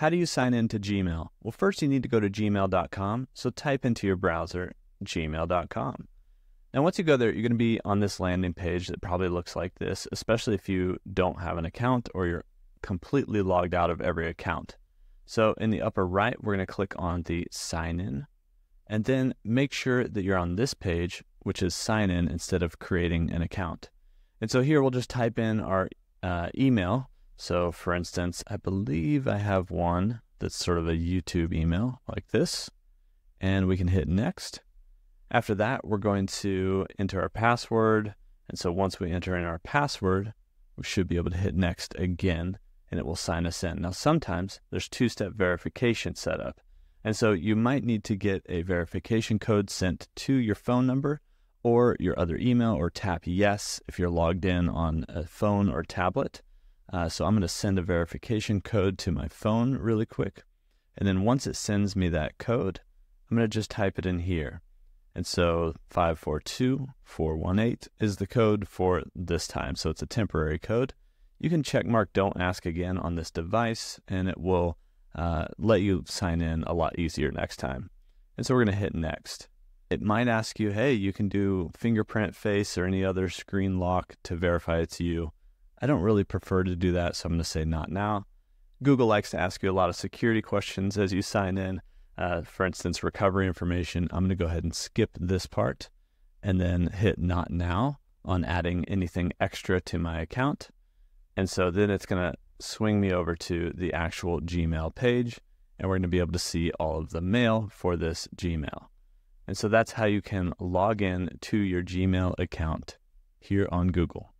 How do you sign in to Gmail? Well, first you need to go to gmail.com. So type into your browser gmail.com. Now, once you go there, you're going to be on this landing page that probably looks like this, especially if you don't have an account or you're completely logged out of every account. So in the upper right, we're going to click on the sign in and then make sure that you're on this page, which is sign in instead of creating an account. And so here we'll just type in our uh, email. So for instance, I believe I have one that's sort of a YouTube email like this, and we can hit next. After that, we're going to enter our password. And so once we enter in our password, we should be able to hit next again and it will sign us in. Now, sometimes there's two step verification set up. And so you might need to get a verification code sent to your phone number or your other email or tap yes if you're logged in on a phone or tablet. Uh, so I'm going to send a verification code to my phone really quick. And then once it sends me that code, I'm going to just type it in here. And so 542418 is the code for this time. So it's a temporary code. You can check mark don't ask again on this device and it will uh, let you sign in a lot easier next time. And so we're going to hit next. It might ask you, hey, you can do fingerprint, face, or any other screen lock to verify it's you. I don't really prefer to do that, so I'm going to say not now. Google likes to ask you a lot of security questions as you sign in. Uh, for instance, recovery information. I'm going to go ahead and skip this part and then hit not now on adding anything extra to my account. And so then it's going to swing me over to the actual Gmail page, and we're going to be able to see all of the mail for this Gmail. And so that's how you can log in to your Gmail account here on Google.